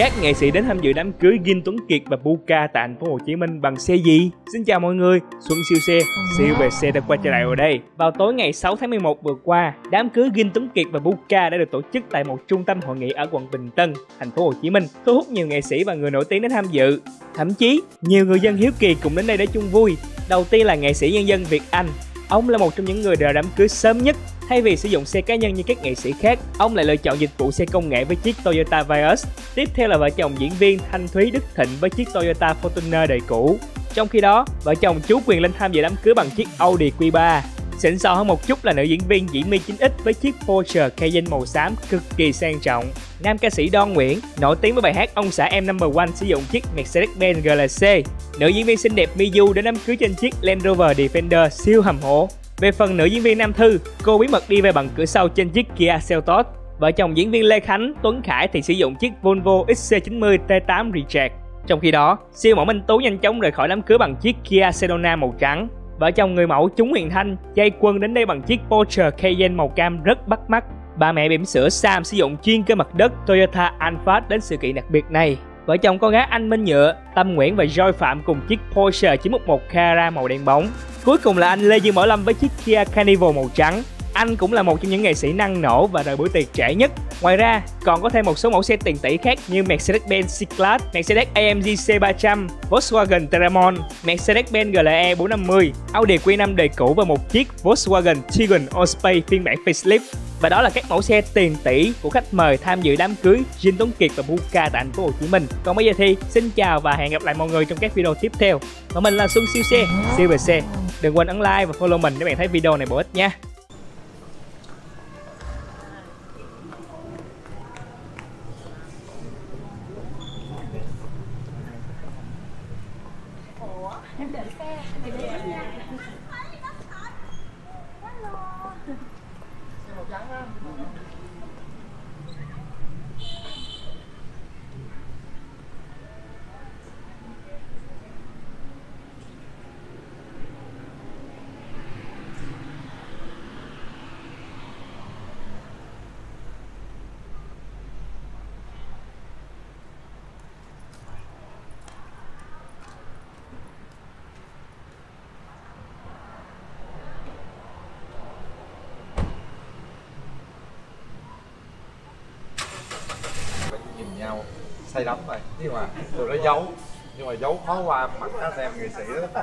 Các nghệ sĩ đến tham dự đám cưới Gin Tuấn Kiệt và Buka tại thành phố Hồ Chí Minh bằng xe gì? Xin chào mọi người, Xuân siêu xe, siêu về xe đã quay trở lại ở đây. Vào tối ngày 6 tháng 11 vừa qua, đám cưới Gin Tuấn Kiệt và Buka đã được tổ chức tại một trung tâm hội nghị ở quận Bình Tân, thành phố Hồ Chí Minh, thu hút nhiều nghệ sĩ và người nổi tiếng đến tham dự. Thậm chí, nhiều người dân hiếu kỳ cũng đến đây để chung vui. Đầu tiên là nghệ sĩ nhân dân Việt Anh. Ông là một trong những người đợi đám cưới sớm nhất Thay vì sử dụng xe cá nhân như các nghệ sĩ khác, ông lại lựa chọn dịch vụ xe công nghệ với chiếc Toyota Vios. Tiếp theo là vợ chồng diễn viên Thanh Thúy Đức Thịnh với chiếc Toyota Fortuner đời cũ. Trong khi đó, vợ chồng chú Quyền lên tham dự đám cưới bằng chiếc Audi Q3. Xịn sò hơn một chút là nữ diễn viên Diễm My 9X với chiếc Porsche Cayenne màu xám cực kỳ sang trọng. Nam ca sĩ Don Nguyễn nổi tiếng với bài hát Ông xã em number one sử dụng chiếc Mercedes-Benz GLC. Nữ diễn viên xinh đẹp Miyu đến đám cưới trên chiếc Land Rover Defender siêu hầm hổ. Về phần nữ diễn viên Nam Thư, cô bí mật đi về bằng cửa sau trên chiếc Kia Seltos. Vợ chồng diễn viên Lê Khánh, Tuấn Khải thì sử dụng chiếc Volvo XC90 T8 Recharge. Trong khi đó, siêu mẫu Minh Tú nhanh chóng rời khỏi đám cưới bằng chiếc Kia Sedona màu trắng. Vợ chồng người mẫu Chúng Huyền Thanh chay quân đến đây bằng chiếc Porsche Cayenne màu cam rất bắt mắt. Bà mẹ bỉm sữa Sam sử dụng chuyên cơ mặt đất Toyota Alphard đến sự kiện đặc biệt này. Vợ chồng con gái Anh Minh Nhựa, Tâm Nguyễn và Joy Phạm cùng chiếc Porsche 911 Carrera màu đen bóng. Cuối cùng là anh Lê Dương Bảo Lâm với chiếc Kia Carnival màu trắng. Anh cũng là một trong những nghệ sĩ năng nổ và đời buổi tiệc trẻ nhất. Ngoài ra, còn có thêm một số mẫu xe tiền tỷ khác như Mercedes-Benz C-Class, Mercedes-AMG C300, Volkswagen Terramon, Mercedes-Benz GLE 450, Audi Q5 đời cũ và một chiếc Volkswagen Tiguan Allspace phiên bản facelift. Và đó là các mẫu xe tiền tỷ của khách mời tham dự đám cưới Jin Tuấn Kiệt và Buka tại thành phố Hồ Chí Minh. Còn bây giờ thì xin chào và hẹn gặp lại mọi người trong các video tiếp theo. Và mình là Xuân Siêu Xe, siêu về xe. Đừng quên ấn like và follow mình để bạn thấy video này bổ ích nha. em đợi xe em đợi xe. Say đắm rồi. Nhưng mà tụi nó giấu. Nhưng mà giấu khó qua mặt các em nghệ sĩ đó.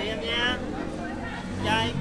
đi em nha trai